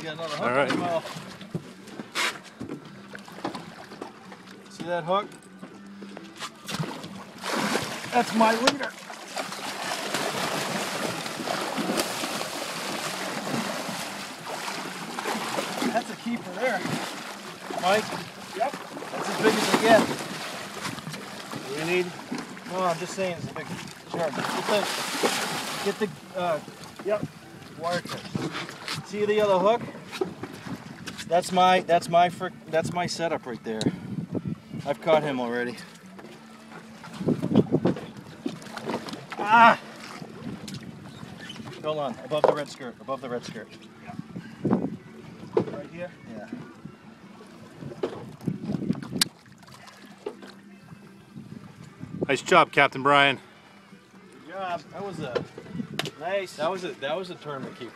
He's got another hook. All right. in his mouth. See that hook? That's my leader. That's a keeper there. Mike? Yep. That's as big as I get. What do you need? No, I'm just saying it's a big shark. Get the, get the, uh, yep, wire tips. See the other hook? That's my, that's my frick, that's my setup right there. I've caught him already. Ah! Hold on, above the red skirt, above the red skirt. Right here? Yeah. Nice job, Captain Brian. Good job. That was a nice. That was a that was a tournament keeper.